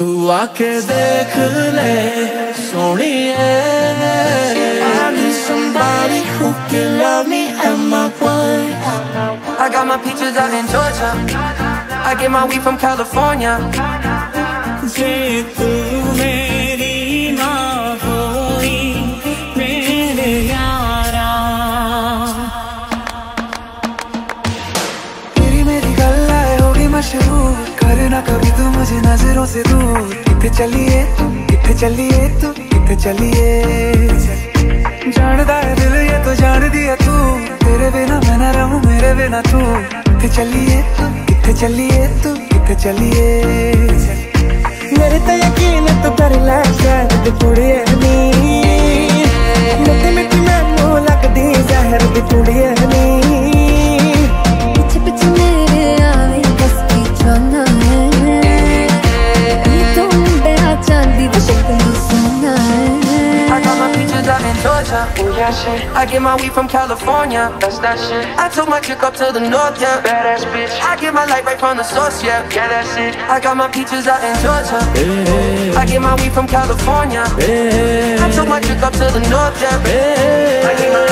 तू आके देख ले Soni I need somebody who can love me at my worst I got my peaches out in Georgia. I get my weed from California. नज़रों से दूर, किथे चलिए किथे चलिए तू, किथे चलिए? जानदा है दिल ये तो जान दिया तू, तेरे बिना मैं ना रहूँ, मेरे बिना तू। किथे चलिए तू, किथे चलिए तू, किथे चलिए? In Oh yeah, shit. I get my weed from California. That's that shit. I took my chick up to the north, yeah. Badass bitch. I get my light right from the source, yeah. Yeah, that's it. I got my peaches out in Georgia. I get my weed from California. I took my chick up to the north, yeah. I get my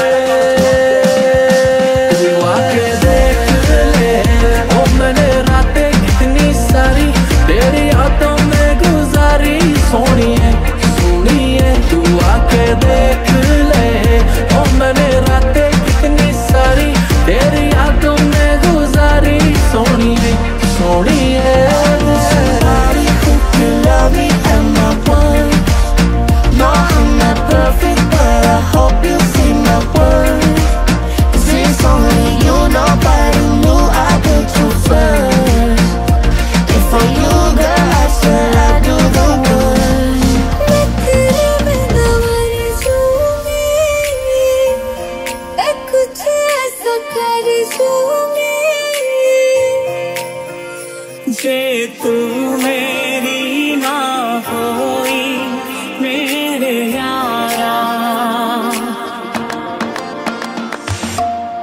तू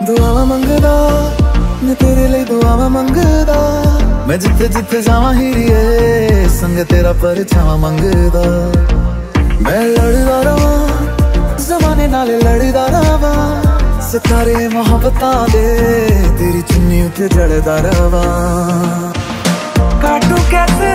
ਦੁਆਵਾਂ ਮੰਗਦਾ, ਮੈਂ ਤੇਰੇ ਲਈ ਦੁਆਵਾਂ ਮੰਗਦਾ। ਮੈਂ ਜਿੱਥੇ ਜਿੱਥੇ ਜਾਵਾਂ ਹੀਰੀਏ ਸੰਗ ਤੇਰਾ ਪਰਛਾਵਾਂ ਮੰਗਦਾ। ਮੈਂ ਲੜਦਾ ਰਵਾਂ, ਜ਼ਮਾਨੇ ਨਾਲ ਲੜਦਾ ਰਵਾਂ। ਸਿਤਾਰੇ ਮੁਹੱਬਤਾਂ ਦੇ, ਤੇਰੀ ਚੁੰਨੀ ਉੱਤੇ ਜੜਦਾ ਰਵਾਂ। ਕਾਟੂ ਕੈਸੇ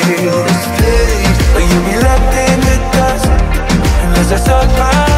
I suck my